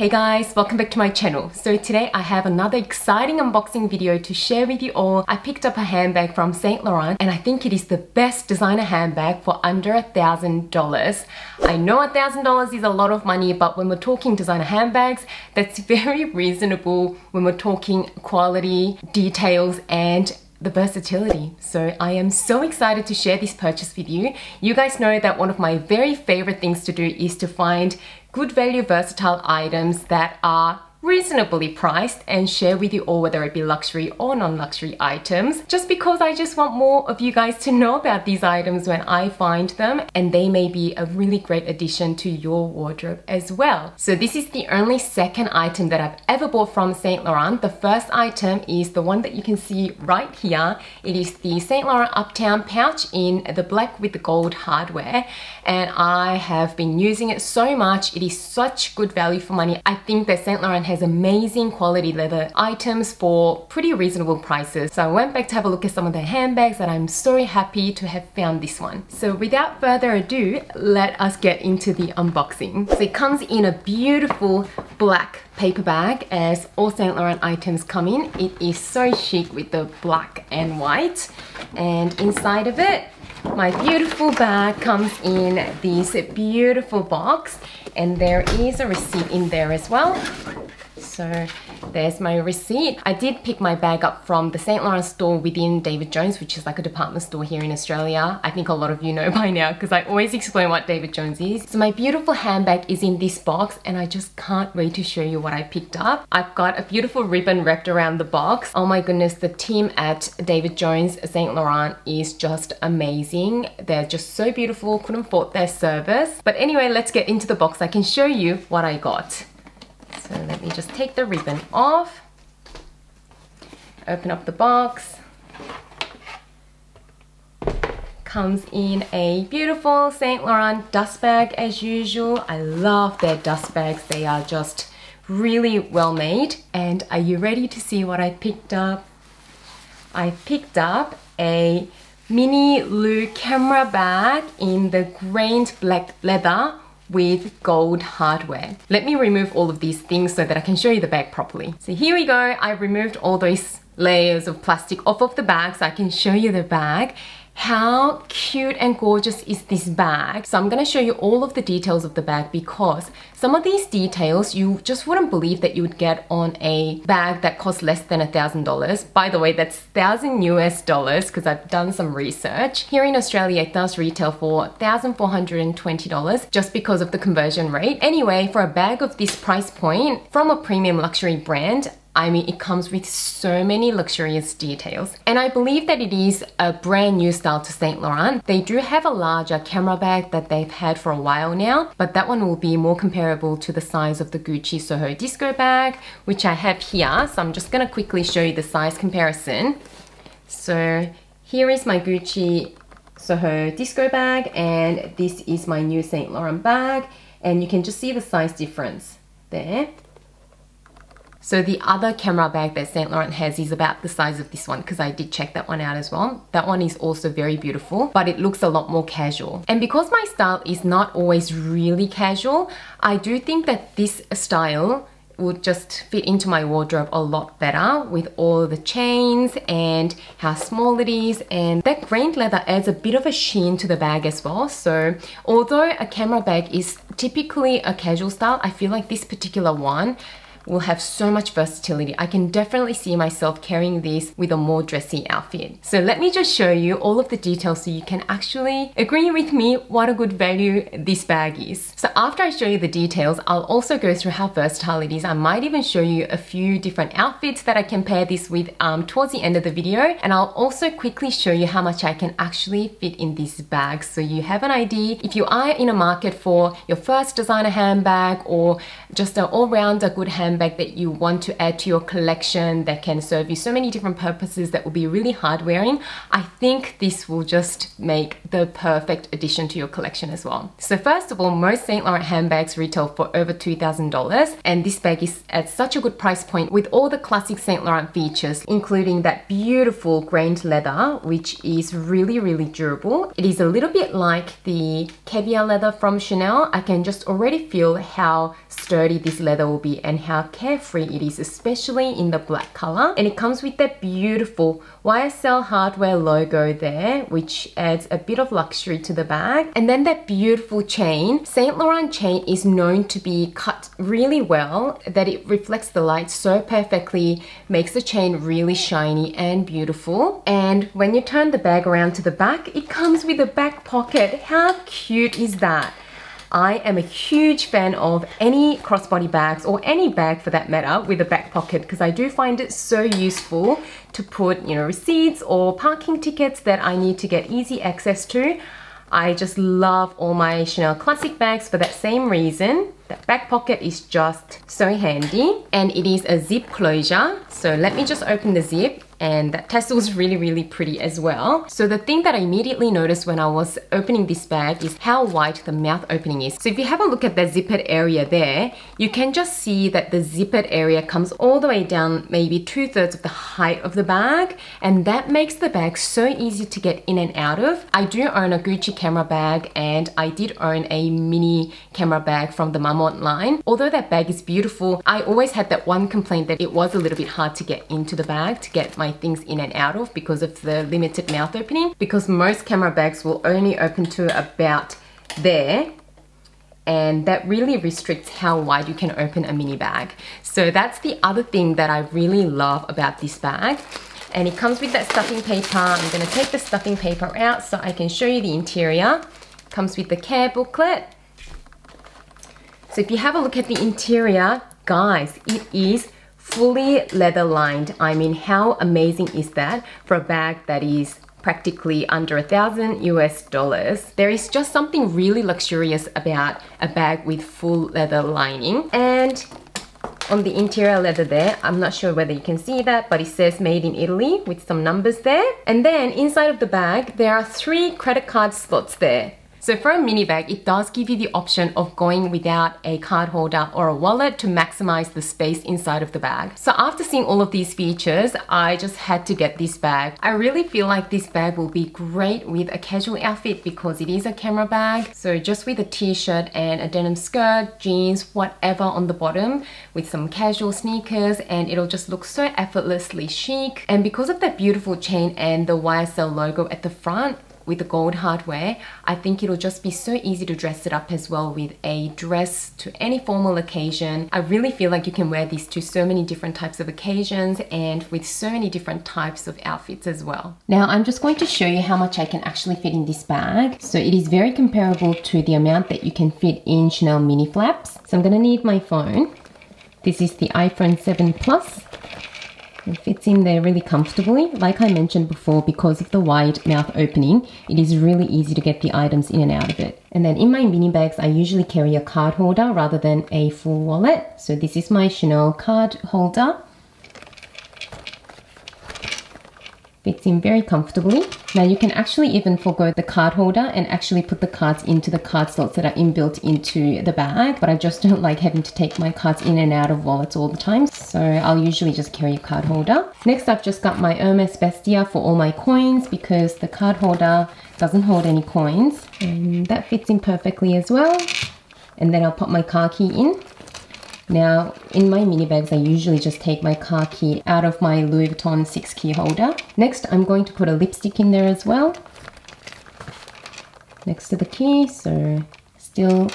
Hey guys, welcome back to my channel. So today I have another exciting unboxing video to share with you all. I picked up a handbag from Saint Laurent and I think it is the best designer handbag for under a thousand dollars. I know a thousand dollars is a lot of money, but when we're talking designer handbags, that's very reasonable when we're talking quality, details, and the versatility. So I am so excited to share this purchase with you. You guys know that one of my very favorite things to do is to find good value versatile items that are reasonably priced and share with you all whether it be luxury or non-luxury items just because I just want more of you guys to know about these items when I find them and they may be a really great addition to your wardrobe as well. So this is the only second item that I've ever bought from Saint Laurent. The first item is the one that you can see right here. It is the Saint Laurent Uptown pouch in the black with the gold hardware and I have been using it so much. It is such good value for money. I think that Saint Laurent has amazing quality leather items for pretty reasonable prices. So I went back to have a look at some of their handbags and I'm so happy to have found this one. So without further ado, let us get into the unboxing. So it comes in a beautiful black paper bag as all Saint Laurent items come in. It is so chic with the black and white. And inside of it, my beautiful bag comes in this beautiful box and there is a receipt in there as well so there's my receipt. I did pick my bag up from the St. Laurent store within David Jones, which is like a department store here in Australia. I think a lot of you know by now because I always explain what David Jones is. So my beautiful handbag is in this box and I just can't wait to show you what I picked up. I've got a beautiful ribbon wrapped around the box. Oh my goodness, the team at David Jones St. Laurent is just amazing. They're just so beautiful, couldn't fault their service. But anyway, let's get into the box. I can show you what I got. So let me just take the ribbon off, open up the box. Comes in a beautiful Saint Laurent dust bag as usual. I love their dust bags. They are just really well made. And are you ready to see what I picked up? I picked up a mini Lou camera bag in the grained black leather with gold hardware. Let me remove all of these things so that I can show you the bag properly. So here we go, I removed all those layers of plastic off of the bag so I can show you the bag how cute and gorgeous is this bag? So I'm to show you all of the details of the bag because some of these details you just wouldn't believe that you would get on a bag that costs less than a thousand dollars. By the way, that's thousand US dollars because I've done some research. Here in Australia, it does retail for $1,420 just because of the conversion rate. Anyway, for a bag of this price point from a premium luxury brand, I mean, it comes with so many luxurious details. And I believe that it is a brand new style to Saint Laurent. They do have a larger camera bag that they've had for a while now, but that one will be more comparable to the size of the Gucci Soho Disco bag, which I have here. So I'm just gonna quickly show you the size comparison. So here is my Gucci Soho Disco bag, and this is my new Saint Laurent bag. And you can just see the size difference there. So the other camera bag that Saint Laurent has is about the size of this one because I did check that one out as well. That one is also very beautiful, but it looks a lot more casual. And because my style is not always really casual, I do think that this style would just fit into my wardrobe a lot better with all the chains and how small it is and that grained leather adds a bit of a sheen to the bag as well so although a camera bag is typically a casual style I feel like this particular one will have so much versatility. I can definitely see myself carrying this with a more dressy outfit. So let me just show you all of the details so you can actually agree with me what a good value this bag is. So after I show you the details, I'll also go through how versatile it is. I might even show you a few different outfits that I can pair this with um, towards the end of the video. And I'll also quickly show you how much I can actually fit in this bag so you have an idea. If you are in a market for your first designer handbag or just an all-rounder good handbag, handbag that you want to add to your collection that can serve you so many different purposes that will be really hard wearing, I think this will just make the perfect addition to your collection as well. So first of all, most St. Laurent handbags retail for over $2,000 and this bag is at such a good price point with all the classic St. Laurent features, including that beautiful grained leather, which is really, really durable. It is a little bit like the caviar leather from Chanel. I can just already feel how sturdy this leather will be and how carefree it is, especially in the black color. And it comes with that beautiful YSL hardware logo there, which adds a bit of luxury to the bag. And then that beautiful chain. Saint Laurent chain is known to be cut really well, that it reflects the light so perfectly, makes the chain really shiny and beautiful. And when you turn the bag around to the back, it comes with a back pocket. How cute is that? I am a huge fan of any crossbody bags or any bag for that matter with a back pocket because I do find it so useful to put, you know, receipts or parking tickets that I need to get easy access to. I just love all my Chanel classic bags for that same reason. That back pocket is just so handy and it is a zip closure. So let me just open the zip and that tassel is really, really pretty as well. So the thing that I immediately noticed when I was opening this bag is how wide the mouth opening is. So if you have a look at the zippered area there, you can just see that the zippered area comes all the way down maybe two thirds of the height of the bag. And that makes the bag so easy to get in and out of. I do own a Gucci camera bag and I did own a mini camera bag from the Marmont line. Although that bag is beautiful, I always had that one complaint that it was a little bit hard to get into the bag to get my things in and out of because of the limited mouth opening because most camera bags will only open to about there and that really restricts how wide you can open a mini bag. So that's the other thing that I really love about this bag. And it comes with that stuffing paper. I'm gonna take the stuffing paper out so I can show you the interior. Comes with the care booklet. So if you have a look at the interior, guys, it is fully leather lined. I mean, how amazing is that for a bag that is practically under a thousand US dollars. There is just something really luxurious about a bag with full leather lining. And on the interior leather there, I'm not sure whether you can see that, but it says made in Italy with some numbers there. And then inside of the bag, there are three credit card slots there. So for a mini bag, it does give you the option of going without a card holder or a wallet to maximize the space inside of the bag. So after seeing all of these features, I just had to get this bag. I really feel like this bag will be great with a casual outfit because it is a camera bag. So just with a t-shirt and a denim skirt, jeans, whatever on the bottom with some casual sneakers and it'll just look so effortlessly chic. And because of that beautiful chain and the YSL logo at the front, with the gold hardware, I think it'll just be so easy to dress it up as well with a dress to any formal occasion. I really feel like you can wear these to so many different types of occasions and with so many different types of outfits as well. Now I'm just going to show you how much I can actually fit in this bag. So it is very comparable to the amount that you can fit in Chanel mini flaps. So I'm gonna need my phone. This is the iPhone 7 Plus it fits in there really comfortably. Like I mentioned before, because of the wide mouth opening, it is really easy to get the items in and out of it. And then in my mini bags, I usually carry a card holder rather than a full wallet. So this is my Chanel card holder. Fits in very comfortably. Now you can actually even forego the card holder and actually put the cards into the card slots that are inbuilt into the bag, but I just don't like having to take my cards in and out of wallets all the time, so I'll usually just carry a card holder. Next I've just got my Hermes Bastia for all my coins because the card holder doesn't hold any coins, and that fits in perfectly as well. And then I'll pop my car key in. Now, in my mini bags, I usually just take my car key out of my Louis Vuitton 6 key holder. Next, I'm going to put a lipstick in there as well. Next to the key, so still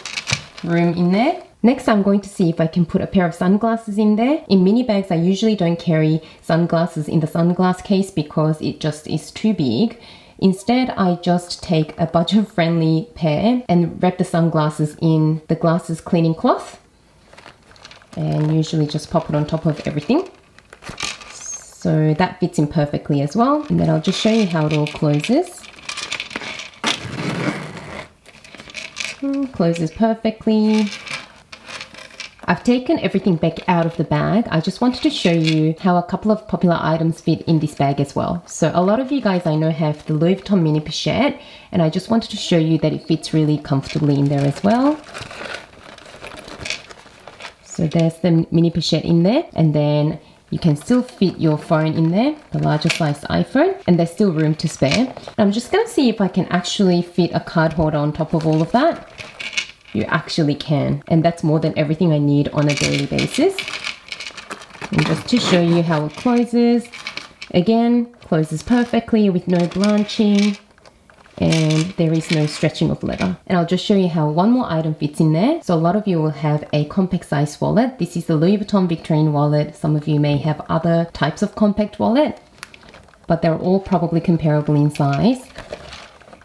room in there. Next, I'm going to see if I can put a pair of sunglasses in there. In mini bags, I usually don't carry sunglasses in the sunglass case because it just is too big. Instead, I just take a budget-friendly pair and wrap the sunglasses in the glasses cleaning cloth and usually just pop it on top of everything. So that fits in perfectly as well. And then I'll just show you how it all closes. Closes perfectly. I've taken everything back out of the bag. I just wanted to show you how a couple of popular items fit in this bag as well. So a lot of you guys I know have the Louis Vuitton mini pochette and I just wanted to show you that it fits really comfortably in there as well. So there's the mini pochette in there and then you can still fit your phone in there, the larger size iPhone, and there's still room to spare. I'm just gonna see if I can actually fit a card holder on top of all of that. You actually can, and that's more than everything I need on a daily basis. And just to show you how it closes, again, closes perfectly with no blanching, and there is no stretching of leather. And I'll just show you how one more item fits in there. So a lot of you will have a compact size wallet. This is the Louis Vuitton Victorine wallet. Some of you may have other types of compact wallet, but they're all probably comparable in size.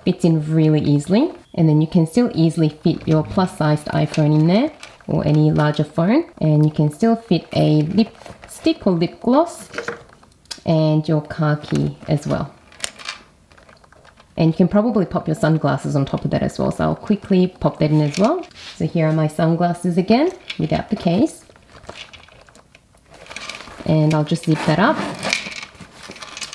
Fits in really easily. And then you can still easily fit your plus sized iPhone in there or any larger phone. And you can still fit a lipstick or lip gloss and your car key as well. And you can probably pop your sunglasses on top of that as well. So I'll quickly pop that in as well. So here are my sunglasses again without the case. And I'll just zip that up.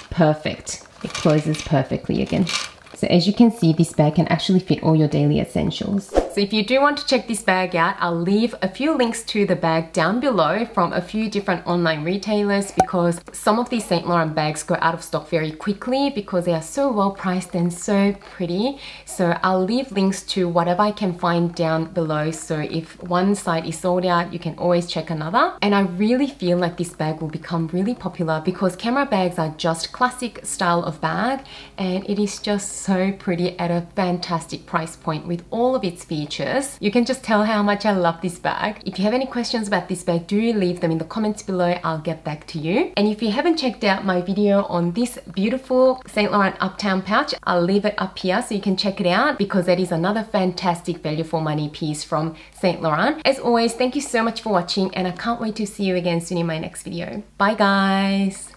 Perfect. It closes perfectly again. So as you can see, this bag can actually fit all your daily essentials. So if you do want to check this bag out, I'll leave a few links to the bag down below from a few different online retailers because some of these Saint Laurent bags go out of stock very quickly because they are so well priced and so pretty. So I'll leave links to whatever I can find down below. So if one site is sold out, you can always check another. And I really feel like this bag will become really popular because camera bags are just classic style of bag and it is just so pretty at a fantastic price point with all of its features features. You can just tell how much I love this bag. If you have any questions about this bag, do leave them in the comments below. I'll get back to you. And if you haven't checked out my video on this beautiful St. Laurent Uptown pouch, I'll leave it up here so you can check it out because that is another fantastic value for money piece from St. Laurent. As always, thank you so much for watching and I can't wait to see you again soon in my next video. Bye guys!